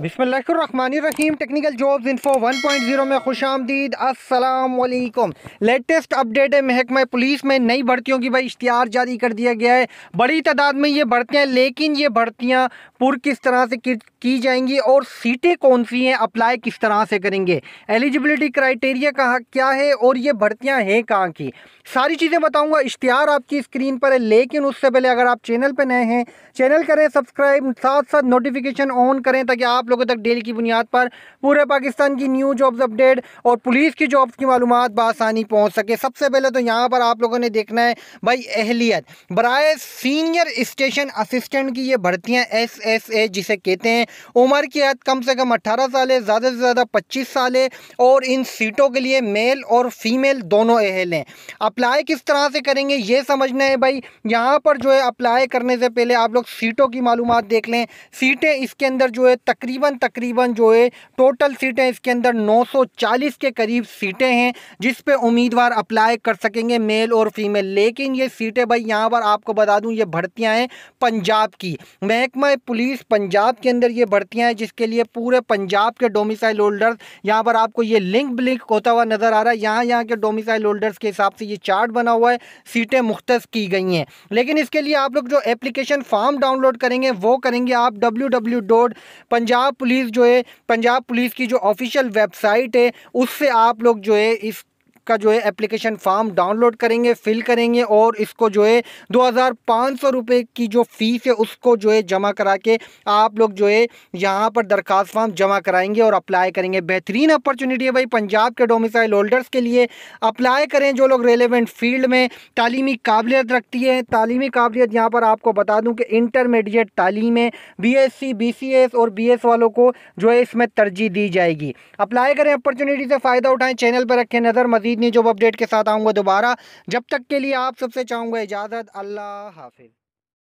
बिस्मिल्लाहिर्रहमानिर्रहीम। Technical jobs info 1.0 में खुश आमदीद। असलकुम लेटेस्ट अपडेट है महकमा पुलिस में। नई भर्तियों की भाई इश्तहार जारी कर दिया गया है। बड़ी तादाद में ये भर्तियाँ, लेकिन ये भर्तियाँ पुर किस तरह से की जाएँगी और सीटें कौन सी हैं अप्लाई किस तरह से करेंगे? एलिजिबिलिटी क्राइटेरिया कहाँ, क्या है और ये भर्तियाँ हैं कहाँ की? सारी चीज़ें बताऊँगा, इश्तिहार आपकी स्क्रीन पर है, लेकिन उससे पहले अगर आप चैनल पर नए हैं चैनल करें सब्सक्राइब साथ साथ नोटिफिकेशन ऑन करें, ताकि आप लोगों तक डेली की बुनियाद पर पूरे पाकिस्तान की न्यू जॉब्स अपडेट और पुलिस की जॉब्स की मालूम बसानी पहुँच सके। सबसे पहले तो यहाँ पर आप लोगों ने देखना है भाई अहलियत। बरए सीनियर स्टेशन असिस्टेंट की ये भर्तियाँ एस एस ए जिसे कहते हैं उम्र की हद कम से कम अट्ठारह साल है, ज़्यादा से ज़्यादा पच्चीस साल है और इन सीटों के लिए मेल और फीमेल दोनों अहल हैं। अप्लाई किस तरह से करेंगे ये समझना है भाई। यहाँ पर जो है अप्लाई करने से पहले आप लोग सीटों की मालूम देख लें। सीटें इसके अंदर जो है तकरीबन तकरीबन जो है टोटल सीटें इसके अंदर 940 के करीब सीटें हैं, जिस पे उम्मीदवार अप्लाई कर सकेंगे मेल और फीमेल। लेकिन ये सीटें भाई, यहाँ पर आपको बता दूँ, ये भर्तियाँ हैं पंजाब की। महकमा पुलिस पंजाब के अंदर ये भर्तियाँ हैं, जिसके लिए पूरे पंजाब के डोमिसाइल होल्डर्स यहाँ पर आपको ये लिंक ब्लिंक होता हुआ नज़र आ रहा है। यहाँ यहाँ के डोमिसाइल होल्डर्स के हिसाब से ये चार्ट बना हुआ है, सीटें मुख्त की गई हैं। लेकिन इसके लिए आप लोग जो एप्लीकेशन फॉर्म डाउनलोड करेंगे, वो करेंगे आप डब्ल्यू पंजाब पुलिस जो है पंजाब पुलिस की जो ऑफिशियल वेबसाइट है, उससे आप लोग जो है इस का जो है एप्लीकेशन फॉर्म डाउनलोड करेंगे फिल करेंगे और इसको जो है दो हज़ार पाँच सौ रुपये की जो फ़ीस है उसको जो है जमा करा के आप लोग जो है यहाँ पर दरख्वास्त फॉर्म जमा कराएँगे और अप्लाई करेंगे। बेहतरीन अपॉर्चुनिटी है भाई पंजाब के डोमिसाइल होल्डर्स के लिए। अप्लाई करें जो लोग रेलिवेंट फ़ील्ड में। तालीमी काबिलियत रखती है। तालीमी काबिलियत यहाँ पर आपको बता दूँ कि इंटरमीडिएट तालीम है। B S C B C S और बी एस वालों को जो है इसमें तरजीह दी जाएगी। अप्लाई करें अपॉर्चुनिटी से फ़ायदा उठाएँ। चैनल पर रखें नज़र। मजीद मजीद नहीं जॉब अपडेट के साथ आऊँगा दोबारा। जब तक के लिए आप सबसे चाहूँगा इजाज़त। अल्लाह हाफिज़।